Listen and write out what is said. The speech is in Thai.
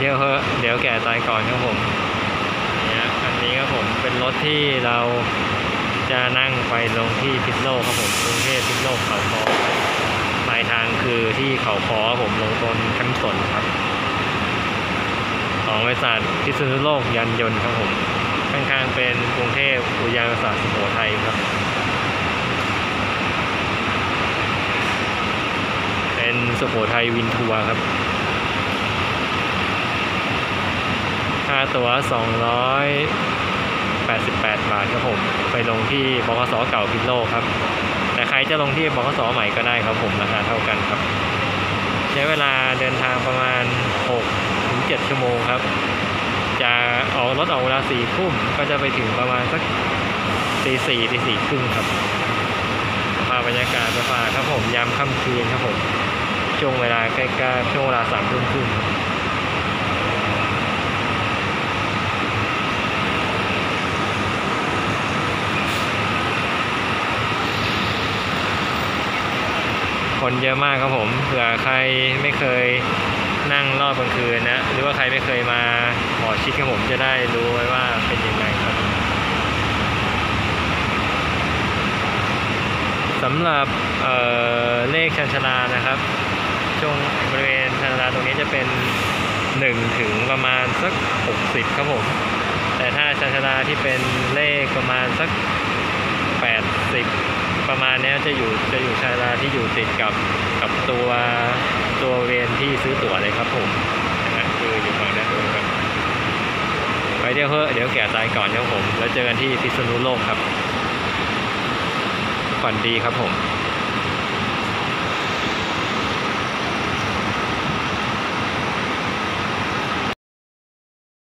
เที่ยวเถอะเดี๋ยวแก่ตายก่อนครับผมเนี่ยอันนี้ครับผมเป็นรถที่เราจะนั่งไปลงที่พิษณุโลกครับผมกรุงเทพพิษณุโลกเขาคอปลายทางคือที่เขาคอครับผมลงตนแคมป์สนครับ ของบริษัทพิษณุโลกยันยนต์ครับผมข้างๆเป็นกรุงเทพอุทยานศาสตร์สุโขทัยครับ เป็นสุโขทัยวินทัวร์ครับ ค่าตั๋ว 288 บาทครับผม ไปลงที่บขสเก่าพิษโลกครับ แต่ใครจะลงที่บขสใหม่ก็ได้ครับผมราคาเท่ากันครับ ใช้เวลาเดินทางประมาณ 6-7 ชั่วโมงครับ จะออกรถออกเวลาสี่ทุ่มก็จะไปถึงประมาณสักตีสี่ตีสี่ครึ่งครับมาบรรยากาศมาฝาครับผมยามค่ำคืนครับผมช่วงเวลาใกล้ๆช่วงเวลาสามทุ่มครึ่งครับ คนเยอะมากครับผมเผื่อใครไม่เคยนั่งรอบกลางคืนนะ หรือว่าใครไม่เคยมาหมอชิดครับผมจะได้รู้ไว้ว่าเป็นยังไงครับสำหรับเเลขชันชลานะครับ ช่วงบริเวณชันชลาตรงนี้จะเป็น 1 ถึงประมาณสัก 60 ครับผม แต่ถ้าชันชลาที่เป็นเลขประมาณสัก 80 ประมาณเนี้ยจะอยู่จะอยู่ชานชาลาที่อยู่ติดกับกับตัวตัวเวนที่ซื้อตั๋วเลยครับผมนะฮะคืออยู่ฝั่งด้านนู้นครับไปเที่ยวเถอะเดี๋ยวแก่ตายก่อนครับผม แล้วเจอกันที่พิษณุโลกครับฝันดีครับผม